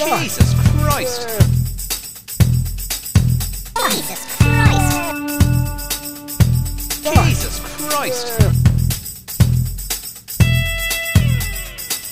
Jesus Christ! Jesus Christ! Jesus Christ!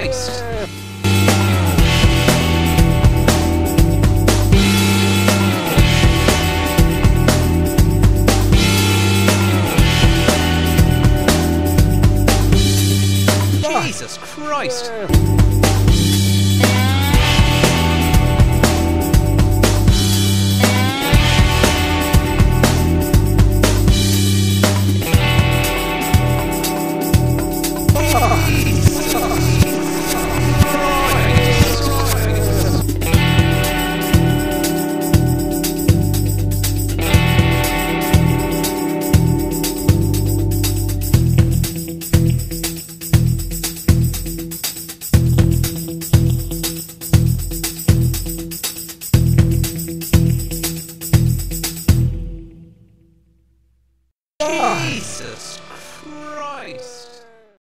Christ! Jesus Christ! Jesus Christ!